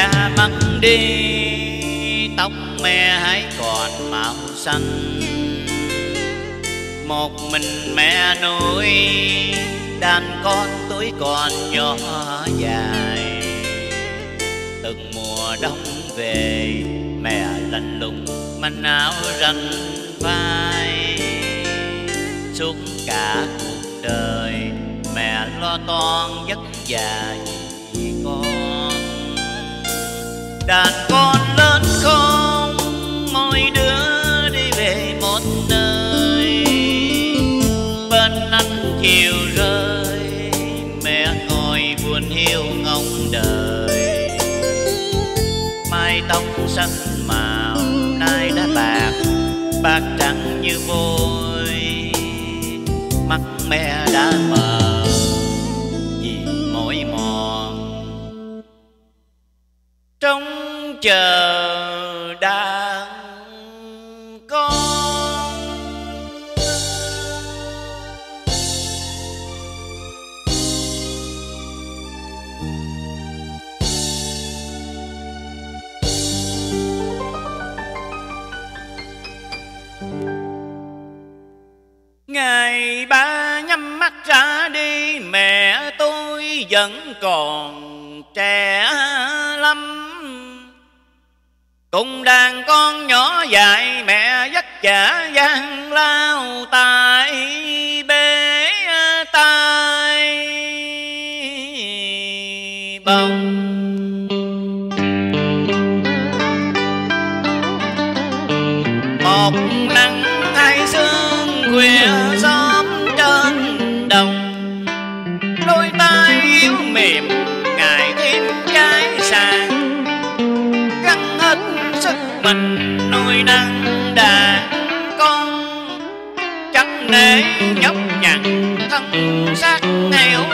Cha mất đi, tóc mẹ hãy còn màu xanh. Một mình mẹ nuôi, đàn con tuổi còn nhỏ dài. Từng mùa đông về, mẹ lạnh lùng manh áo ranh vai. Suốt cả cuộc đời, mẹ lo toan vất vả. Đàn con lớn không? Mỗi đứa đi về một nơi. Bên anh chiều rơi, mẹ ngồi buồn hiu ngóng đời mai tóc xanh màu nay đã bạc bạc trắng như vôi. Mắt mẹ đã mờ trông chờ đàn con. Ngày ba nhắm mắt ra đi, mẹ tôi vẫn còn trẻ cùng đàn con nhỏ dạy mẹ dắt chả gian lao tại bể tai. Bông. Một nắng hai sương khuya xóm trên đồng, đôi tay yếu mềm sắc nghèo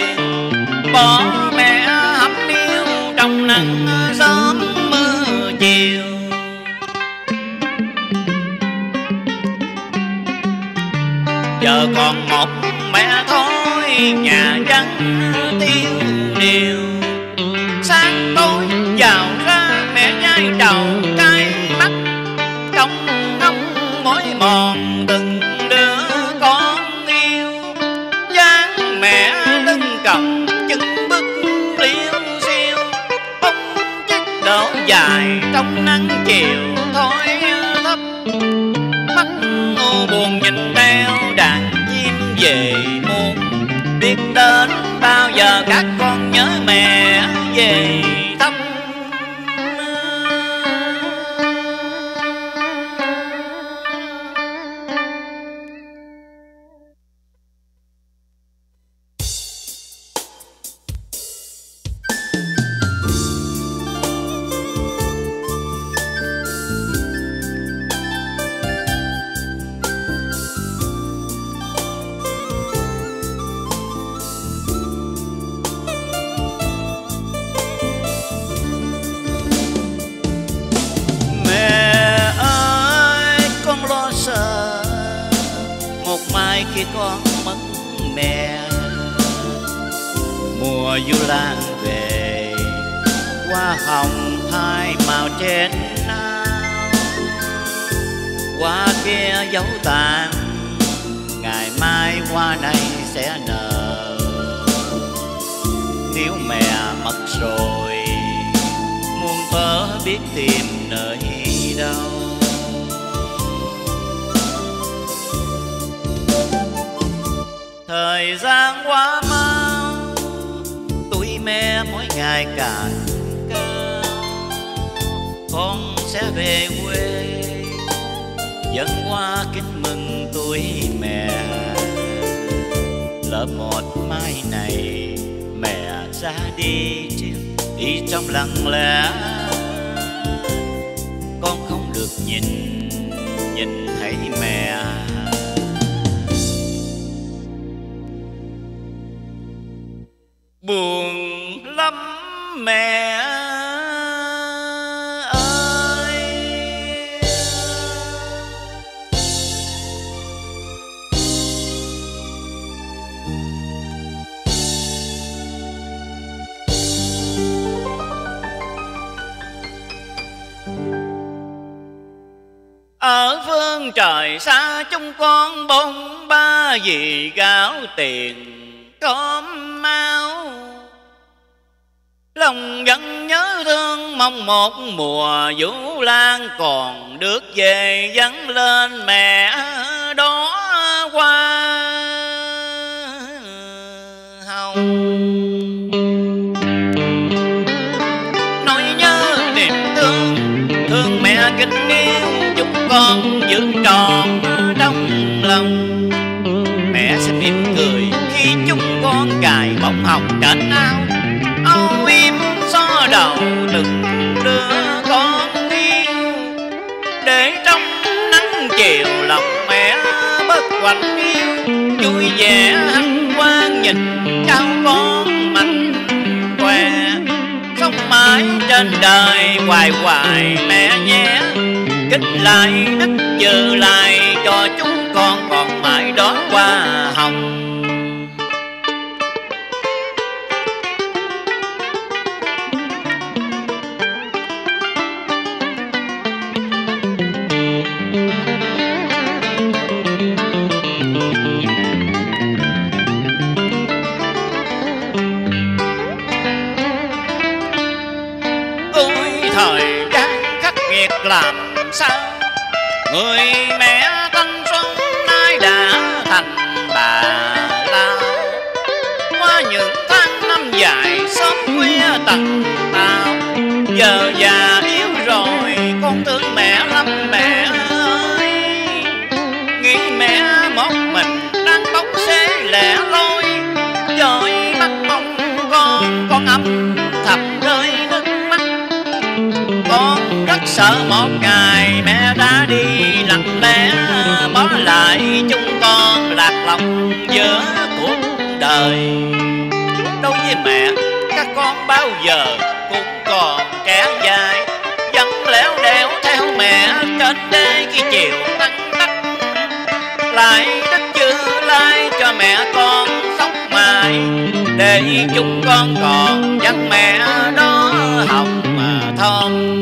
góc bỏ mẹ hấp điêu trong nắng sớm mưa chiều. Giờ còn một mẹ thôi, nhà trắng tiêu điều. Trong nắng chiều thôi thấp mắt ngô buồn nhìn theo đàn chim về muôn. Biết đến bao giờ các con nhớ mẹ về khi con mất mẹ. Mùa du lan về, Hoa hồng hai màu trên nao Hoa kia dấu tàn, Ngày mai hoa này sẽ nở. Nếu mẹ mất rồi, muôn tớ biết tìm nơi đâu. Thời gian quá mau, tuổi mẹ mỗi ngày càng cao con sẽ về quê, dẫn qua kính mừng tuổi mẹ. Lỡ một mai này mẹ ra đi đi trong lặng lẽ. Con không được nhìn nhìn thấy mẹ. Mẹ ơi. Ở phương trời xa chúng con bông ba vì gạo tiền cơm máu lòng vẫn nhớ thương mong một mùa vũ lan, còn được về dẫn lên mẹ đó qua hồng. Nỗi nhớ niềm thương thương mẹ kính yêu chúng con giữ tròn trong lòng. Mẹ sẽ mỉm cười khi chúng con cài bông hồng trên áo âu bim gió đầu từng đứa con yêu. Để trong nắng chiều lòng mẹ bất quạnh yêu, vui vẻ hân hoan nhìn cháu con mạnh khỏe sống mãi trên đời hoài hoài mẹ nhé kính lại đức dự lại cho chúng con còn mãi đó hoa hồng. Thời gian khắc nghiệt làm sao? Người mẹ thân xuân nay đã thành bà lao qua những tháng năm dài sớm khuya tận tao, giờ già yếu rồi, con thương mẹ lắm con, rất sợ một ngày mẹ đã đi, lặng lẽ bỏ lại chúng con lạc lòng giữa cuộc đời. Đối với mẹ, các con bao giờ cũng còn trẻ dài, vẫn lẻo đẻo theo mẹ trên đê khi chiều nắng tắt lại đất chữ lai cho mẹ con sống mãi, để chúng con còn dắt mẹ đó hồng mà thơm.